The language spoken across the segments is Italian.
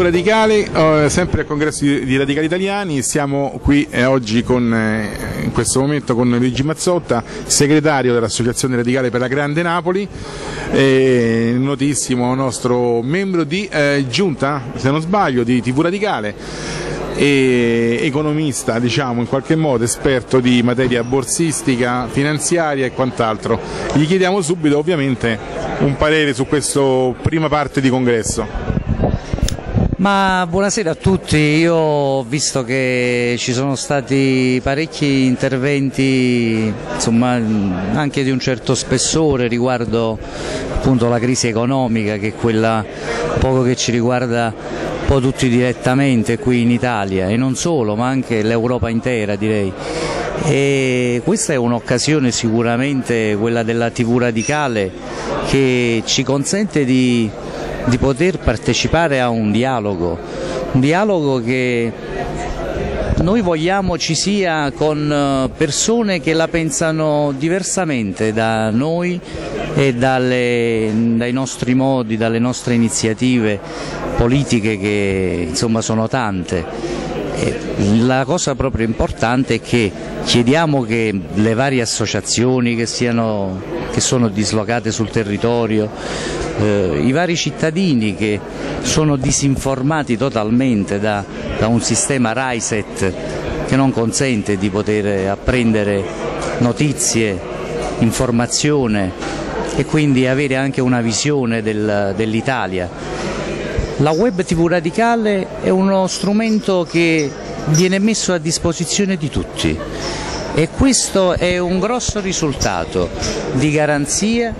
TV Radicale, eh, sempre al congresso di, di, Radicali Italiani, siamo qui eh, oggi con, eh, in questo momento con Luigi Mazzotta, segretario dell'Associazione Radicale per la Grande Napoli, notissimo nostro membro di eh, giunta, se non sbaglio, di TV Radicale economista, diciamo in qualche modo esperto di materia borsistica, finanziaria e quant'altro. Gli chiediamo subito ovviamente un parere su questa prima parte di congresso. Ma buonasera a tutti, io ho visto che ci sono stati parecchi interventi insomma, anche di un certo spessore riguardo appunto la crisi economica che è quella poco che ci riguarda un po' tutti direttamente qui in Italia e non solo ma anche l'Europa intera direi. E questa è un'occasione sicuramente quella della TV radicale che ci consente di di poter partecipare a un dialogo, un dialogo che noi vogliamo ci sia con eh, persone che la pensano diversamente da noi e dalle, dai nostri modi, dalle nostre iniziative politiche che insomma sono tante. La cosa proprio importante è che chiediamo che le varie associazioni che, siano, che sono dislocate sul territorio, eh, i vari cittadini che sono disinformati totalmente da, da un sistema RAISET che non consente di poter apprendere notizie, informazione e quindi avere anche una visione del, dell'Italia. La web TV radicale è uno strumento che viene messo a disposizione di tutti e questo è un grosso risultato di garanzia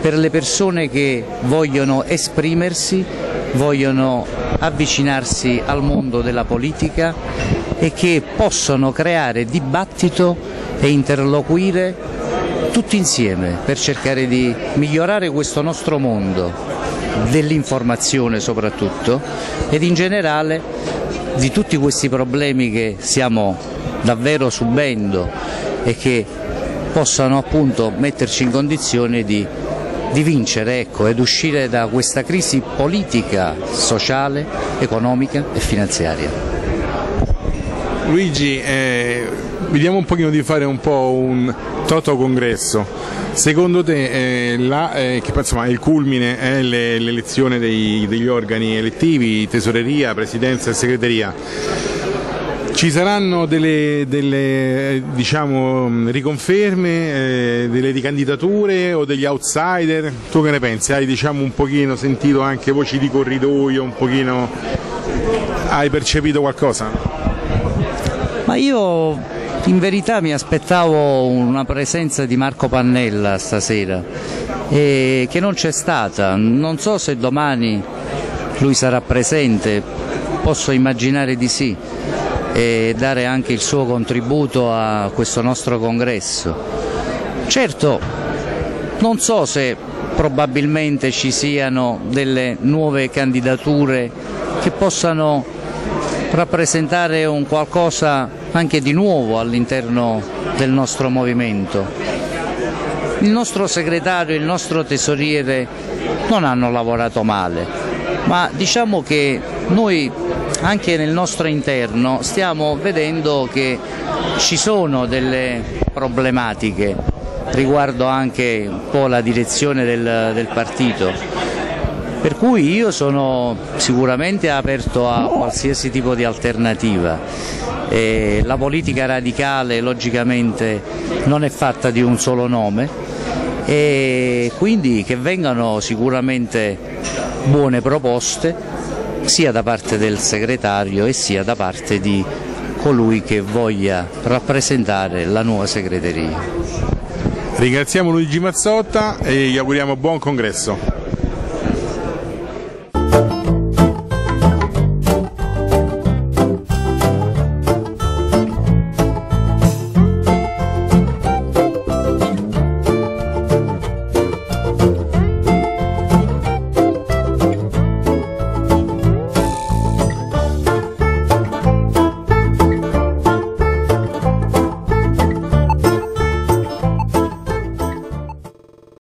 per le persone che vogliono esprimersi, vogliono avvicinarsi al mondo della politica e che possono creare dibattito e interloquire tutti insieme per cercare di migliorare questo nostro mondo dell'informazione soprattutto ed in generale di tutti questi problemi che stiamo davvero subendo e che possano appunto metterci in condizione di di vincere ecco, ed uscire da questa crisi politica, sociale, economica e finanziaria. Luigi, eh, vediamo un pochino di fare un po' un toto congresso. Secondo te eh, la, eh, che, insomma, il culmine è l'elezione degli organi elettivi, tesoreria, presidenza e segreteria ci saranno delle, delle diciamo, riconferme, eh, delle ricandidature o degli outsider? Tu che ne pensi? Hai diciamo, un pochino sentito anche voci di corridoio, un pochino... hai percepito qualcosa? Ma io in verità mi aspettavo una presenza di Marco Pannella stasera, eh, che non c'è stata. Non so se domani lui sarà presente, posso immaginare di sì e dare anche il suo contributo a questo nostro congresso. Certo, non so se probabilmente ci siano delle nuove candidature che possano rappresentare un qualcosa anche di nuovo all'interno del nostro movimento. Il nostro segretario e il nostro tesoriere non hanno lavorato male, ma diciamo che noi anche nel nostro interno stiamo vedendo che ci sono delle problematiche riguardo anche un po' la direzione del, del partito. Per cui io sono sicuramente aperto a qualsiasi tipo di alternativa. E la politica radicale logicamente non è fatta di un solo nome e quindi che vengano sicuramente buone proposte sia da parte del segretario e sia da parte di colui che voglia rappresentare la nuova segreteria. Ringraziamo Luigi Mazzotta e gli auguriamo buon congresso.